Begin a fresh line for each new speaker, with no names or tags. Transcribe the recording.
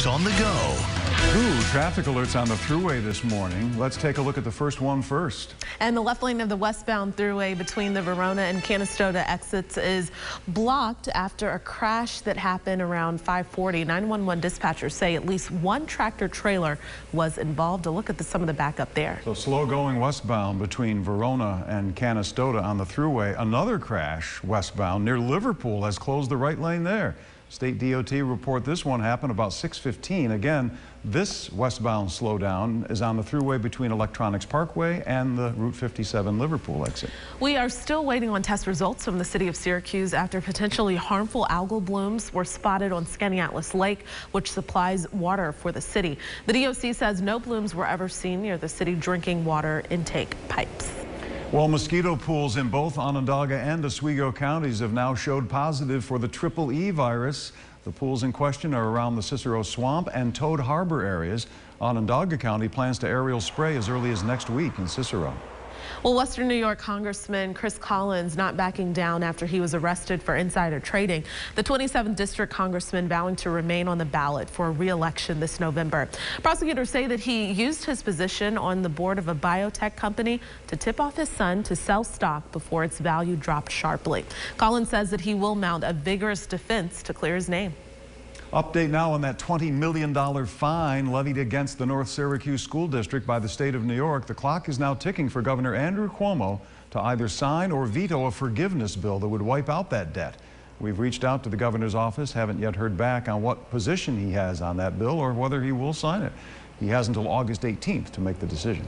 news on the go.
Ooh, traffic alerts on the thruway this morning. Let's take a look at the first one first.
And the left lane of the westbound thruway between the Verona and Canastota exits is blocked after a crash that happened around 540. 911 dispatchers say at least one tractor trailer was involved. A look at the, some of the backup there.
So slow going westbound between Verona and Canastota on the thruway. Another crash westbound near Liverpool has closed the right lane there. State DOT report this one happened about 615. Again, this westbound slowdown is on the thruway between Electronics Parkway and the Route 57 Liverpool exit.
We are still waiting on test results from the city of Syracuse after potentially harmful algal blooms were spotted on Skaneateles Lake, which supplies water for the city. The DOC says no blooms were ever seen near the city drinking water intake pipes.
Well, mosquito pools in both Onondaga and Oswego counties have now showed positive for the triple E virus. The pools in question are around the Cicero Swamp and Toad Harbor areas. Onondaga County plans to aerial spray as early as next week in Cicero.
Well, Western New York Congressman Chris Collins not backing down after he was arrested for insider trading. The 27th District Congressman vowing to remain on the ballot for re-election this November. Prosecutors say that he used his position on the board of a biotech company to tip off his son to sell stock before its value dropped sharply. Collins says that he will mount a vigorous defense to clear his name.
Update now on that $20 million fine levied against the North Syracuse School District by the state of New York. The clock is now ticking for Governor Andrew Cuomo to either sign or veto a forgiveness bill that would wipe out that debt. We've reached out to the governor's office, haven't yet heard back on what position he has on that bill or whether he will sign it. He has until August 18th to make the decision.